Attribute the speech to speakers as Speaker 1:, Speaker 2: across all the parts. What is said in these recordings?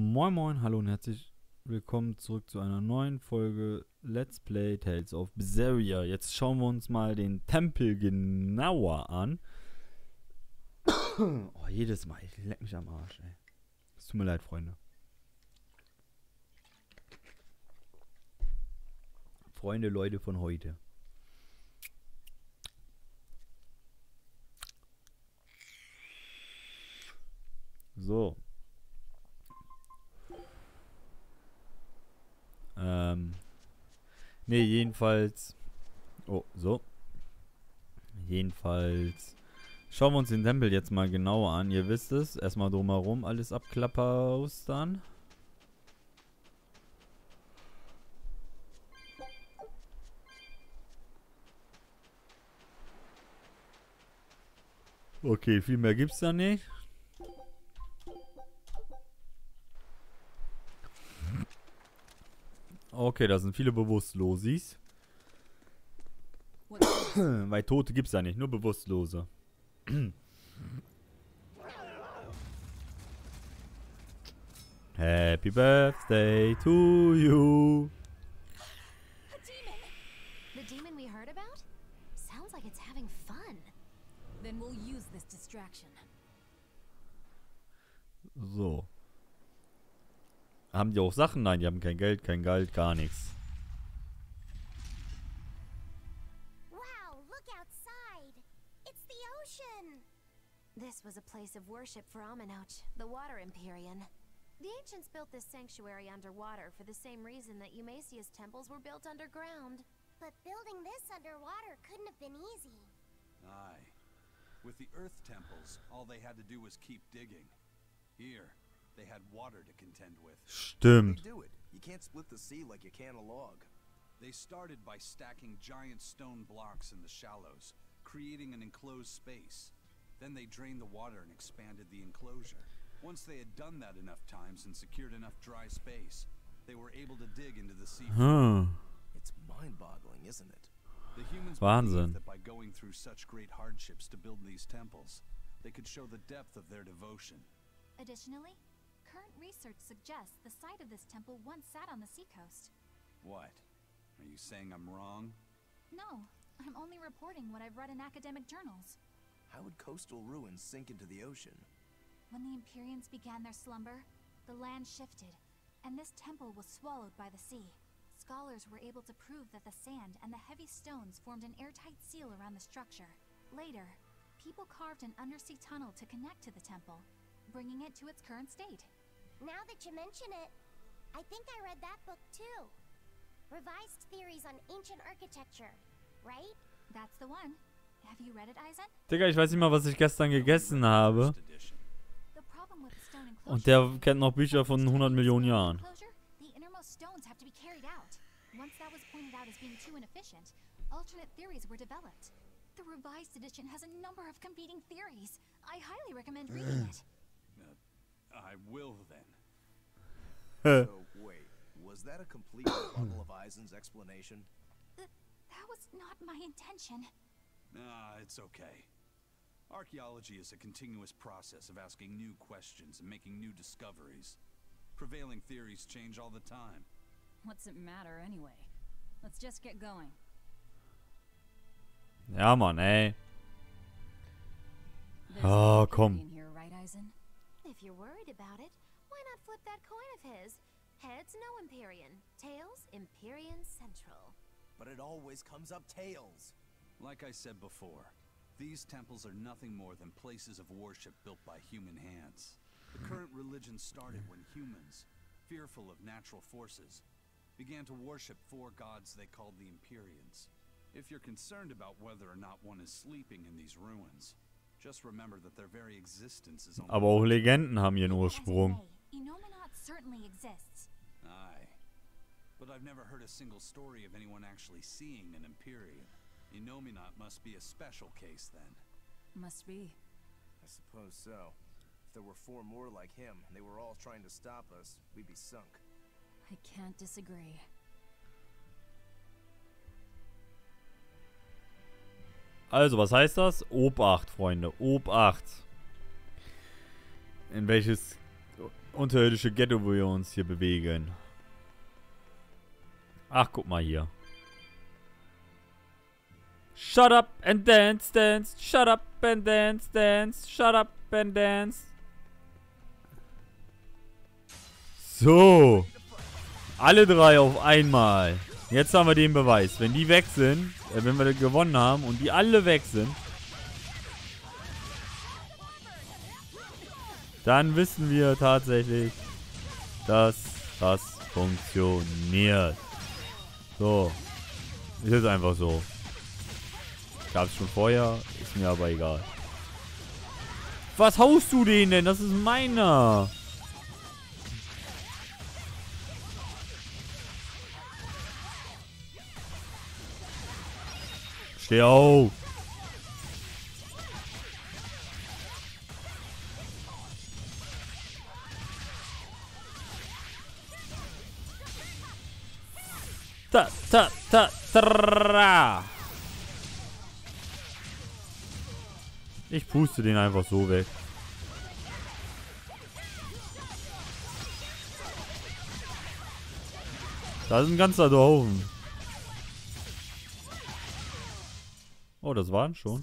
Speaker 1: Moin Moin, hallo und herzlich willkommen zurück zu einer neuen Folge Let's Play Tales of Berseria. Jetzt schauen wir uns mal den Tempel genauer an. Oh, jedes Mal, ich leck mich am Arsch, ey. Es tut mir leid, Freunde. Freunde, Leute von heute. So. Ne, jedenfalls. Oh, so. Jedenfalls. Schauen wir uns den Tempel jetzt mal genauer an. Ihr wisst es. Erstmal drumherum alles abklappern. Okay, viel mehr gibt's da nicht. Okay, da sind viele Bewusstlosis. Weil Tote gibt's da nicht, nur Bewusstlose. Happy Birthday to you.
Speaker 2: A demon! The demon we heard about? Sounds like it's having fun.
Speaker 3: Then we'll use this distraction.
Speaker 1: So. Haben die auch Sachen? Nein, die haben kein Geld, kein Geld, gar nichts.
Speaker 2: Wow, look outside! It's the ocean! This was a place of worship for Aminoch, the Water Empyrean. The ancients built this sanctuary underwater for the same reason that Eumasia's temples were built underground. But building this underwater couldn't have been easy.
Speaker 4: Aye. With the Earth temples, all they had to do was keep digging. Here, they had water to contend with.
Speaker 1: Stimmt.
Speaker 5: do it. You can't split the sea like you can a log.
Speaker 4: They started by stacking giant stone blocks in the shallows, creating an enclosed space. Then they drained the water and expanded the enclosure. Once they had done that enough times and secured enough dry space, they were able to dig into the sea.
Speaker 1: Hm.
Speaker 5: It's mind-boggling, isn't it?
Speaker 4: The humans
Speaker 1: Wahnsinn.
Speaker 4: believed that by going through such great hardships to build these temples, they could show the depth of their devotion.
Speaker 6: Additionally, current research suggests the site of this temple once sat on the seacoast.
Speaker 4: What? Are you saying I'm wrong?
Speaker 6: No, I'm only reporting what I've read in academic journals.
Speaker 5: How would coastal ruins sink into the ocean?
Speaker 6: When the Empyreans began their slumber, the land shifted, and this temple was swallowed by the sea. Scholars were able to prove that the sand and the heavy stones formed an airtight seal around the structure. Later, people carved an undersea tunnel to connect to the temple, bringing it to its current state.
Speaker 2: Now that you mention it, I think I read that book too. Revised Theories on Ancient Architecture, right?
Speaker 6: That's the one. Have you read it, Eisen?
Speaker 1: Digga, ich weiß nicht mal, was ich gestern gegessen habe.
Speaker 4: First edition.
Speaker 6: The problem with the stone enclosure
Speaker 1: Und der kennt noch Bücher von 100 Millionen Jahren.
Speaker 6: Enclosure, The innermost stones have to be carried out. Once that was pointed out as being too inefficient, alternate theories were developed. The revised edition has a number of competing theories. I highly recommend reading it.
Speaker 4: I will then.
Speaker 5: So, wait. Was that a complete rebuttal of Eisen's explanation?
Speaker 6: Th- that was not my intention.
Speaker 4: Ah, it's okay. Archaeology is a continuous process of asking new questions and making new discoveries. Prevailing theories change all the time.
Speaker 3: What's it matter anyway? Let's just get going.
Speaker 1: Ja, Mann, ey.
Speaker 3: There's
Speaker 1: Oh,
Speaker 3: no
Speaker 1: komm.
Speaker 3: here, right, Eisen?
Speaker 2: If you're worried about it, why not flip that coin of his? Heads, no Empyrean. Tails, Empyrean Central.
Speaker 5: But it always comes up tails.
Speaker 4: Like I said before, these temples are nothing more than places of worship built by human hands. The current religion started when humans, fearful of natural forces, began to worship four gods they called the Empyreans. If you're concerned about whether or not one is sleeping in these ruins, just remember that their very existence is only
Speaker 1: Aber auch Legenden haben ihren Ursprung.
Speaker 6: may, Enominat certainly exists.
Speaker 4: Aye. But I've never heard a single story of anyone actually seeing an Empyrean. Enominat must be a special case then.
Speaker 3: Must be.
Speaker 5: I suppose so. If there were four more like him, and they were all trying to stop us, we'd be sunk.
Speaker 3: I can't disagree.
Speaker 1: Also, was heißt das? Obacht, Freunde. Obacht. In welches unterirdische Ghetto, wir uns hier bewegen. Ach, guck mal hier. Shut up and dance, dance. Shut up and dance, dance. Shut up and dance. So. Alle drei auf einmal. Jetzt haben wir den Beweis. Wenn die weg sind, äh, wenn wir gewonnen haben und die alle weg sind, dann wissen wir tatsächlich, dass das funktioniert. So. Ist jetzt einfach so. Gab es schon vorher, ist mir aber egal. Was haust du den denn? Das ist meiner. Steh auf. Ta, ta, ta, tra. Ich puste den einfach so weg. Da ist ein ganzer Haufen. Oh, das waren schon.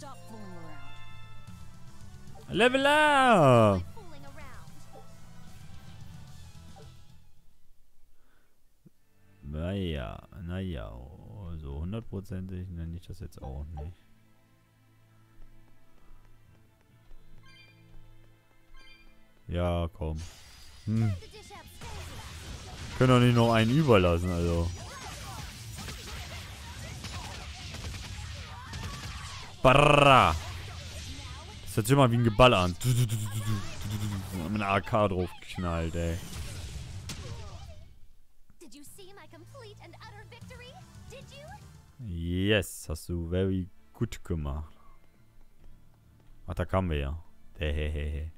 Speaker 1: Level up! Naja, naja, so hundertprozentig nenne ich das jetzt auch nicht. Ja, komm. Hm. Können doch nicht noch einen überlassen, also. Barra! Das hört sich immer wie ein Geballer an. Mit einer AK draufgeknallt, ey. Yes, hast du very gut gemacht. Ach, da kamen wir ja. Hehehe.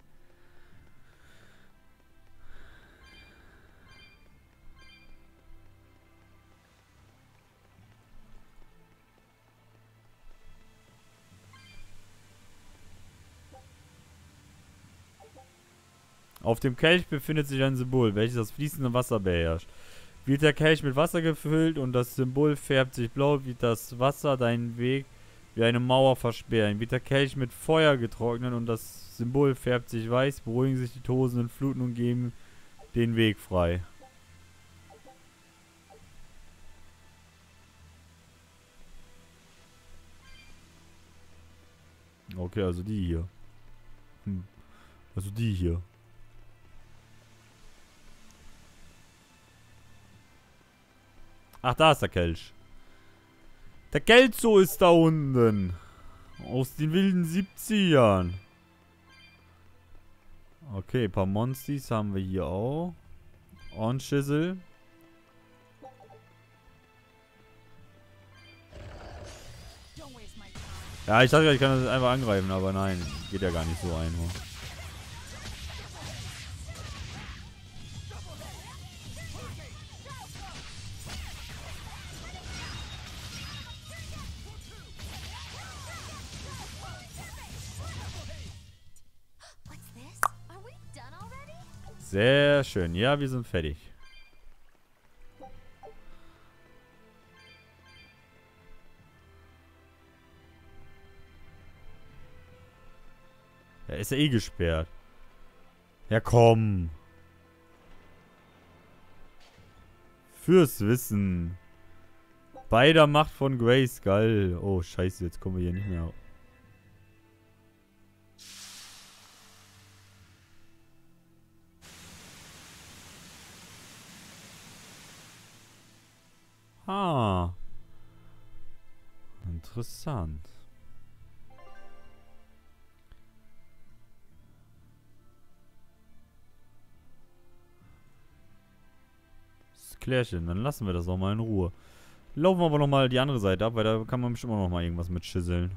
Speaker 1: Auf dem Kelch befindet sich ein Symbol, welches das fließende Wasser beherrscht. Wird der Kelch mit Wasser gefüllt und das Symbol färbt sich blau, wird das Wasser deinen Weg wie eine Mauer versperren. Wird der Kelch mit Feuer getrocknet und das Symbol färbt sich weiß, beruhigen sich die tosenden Fluten und geben den Weg frei. Okay, also die hier. Hm. Also die hier. Ach, da ist der Kelch. Der Kelzo ist da unten. Aus den wilden 70ern. Okay, ein paar Monstis haben wir hier auch. Und
Speaker 3: time.
Speaker 1: Ja, ich dachte, ich kann das einfach angreifen, aber nein. Geht ja gar nicht so einfach. Sehr schön. Ja, wir sind fertig. Ja, ist ja eh gesperrt. Ja, komm. Fürs Wissen. Bei der Macht von Grayskull. Oh, scheiße, jetzt kommen wir hier nicht mehr. Ah. Interessant. Das Klärchen, dann lassen wir das auch mal in Ruhe. Laufen wir aber nochmal die andere Seite ab, weil da kann man bestimmt auch noch mal irgendwas mit schüsseln.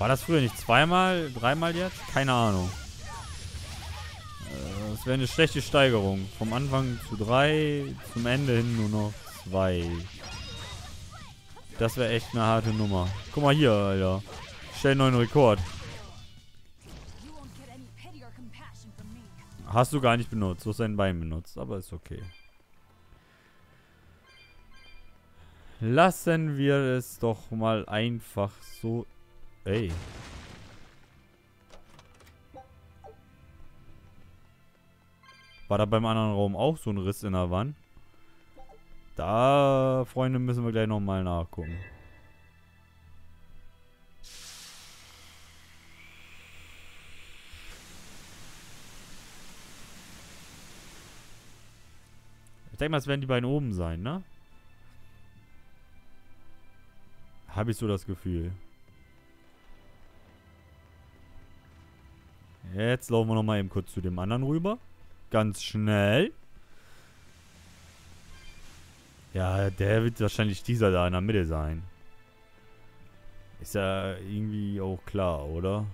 Speaker 1: War das früher nicht zweimal, dreimal jetzt? Keine Ahnung. Äh, Das wäre eine schlechte Steigerung. Vom Anfang zu drei, zum Ende hin nur noch zwei. Das wäre echt eine harte Nummer. Guck mal hier, Alter. Stell einen neuen Rekord. Hast du gar nicht benutzt. Du hast dein Bein benutzt. Aber ist okay. Lassen wir es doch mal einfach so... Ey. War da beim anderen Raum auch so ein Riss in der Wand? Da, Freunde, müssen wir gleich nochmal nachgucken. Ich denke mal, es werden die beiden oben sein, ne? Habe ich so das Gefühl. Jetzt laufen wir nochmal eben kurz zu dem anderen rüber. Ganz schnell. Ja, der wird wahrscheinlich dieser da in der Mitte sein. Ist ja irgendwie auch klar, oder?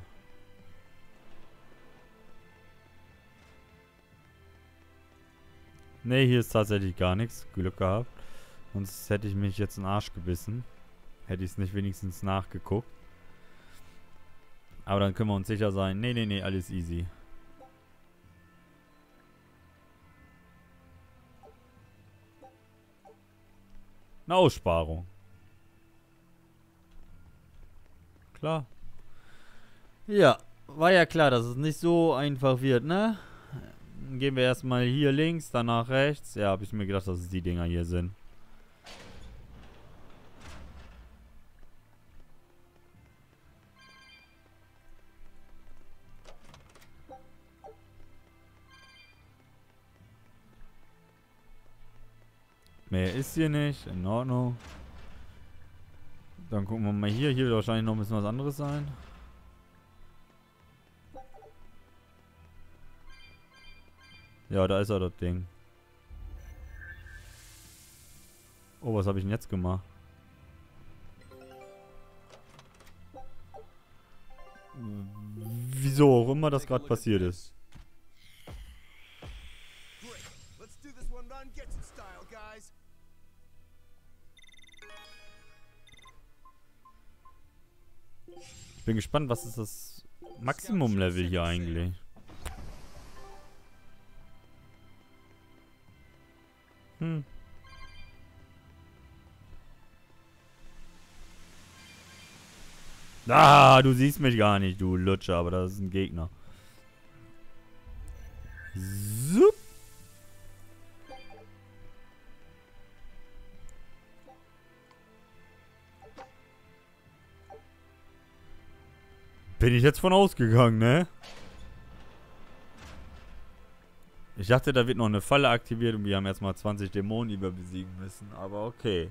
Speaker 1: Ne, hier ist tatsächlich gar nichts. Glück gehabt. Sonst hätte ich mich jetzt in den Arsch gebissen. Hätte ich es nicht wenigstens nachgeguckt. Aber dann können wir uns sicher sein. Nee, nee, nee, alles easy. Eine Aussparung. Klar. Ja, war ja klar, dass es nicht so einfach wird, ne? Gehen wir erstmal hier links, danach rechts. Ja, habe ich mir gedacht, dass es die Dinger hier sind. Mehr ist hier nicht. In Ordnung. Dann gucken wir mal hier. Hier wird wahrscheinlich noch ein bisschen was anderes sein. Ja, da ist er, das Ding. Oh, was habe ich denn jetzt gemacht? Wieso auch immer das gerade passiert ist. Bin gespannt, was ist das Maximum-Level hier eigentlich? Hm. Ah, du siehst mich gar nicht, du Lutscher, aber das ist ein Gegner. Zup. Bin ich jetzt von ausgegangen, ne? Ich dachte, da wird noch eine Falle aktiviert und wir haben erstmal 20 Dämonen, die wir besiegen müssen. Aber okay.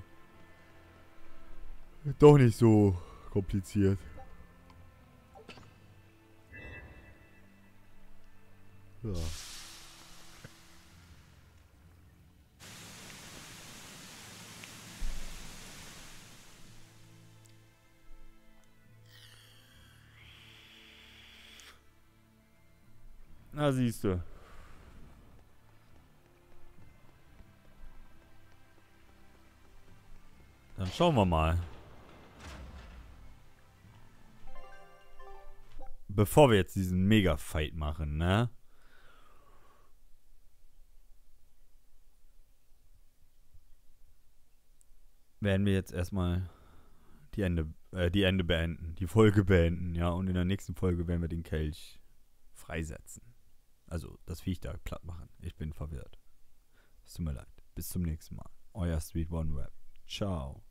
Speaker 1: Doch nicht so kompliziert. Ja. Na, siehst du. Dann schauen wir mal. Bevor wir jetzt diesen Mega-Fight machen, ne? Werden wir jetzt erstmal die Ende, äh, die Ende beenden, die Folge beenden, ja. Und in der nächsten Folge werden wir den Kelch freisetzen. Also das Viech da platt machen. Ich bin verwirrt. Es tut mir leid. Bis zum nächsten Mal. Euer Street One Web. Ciao.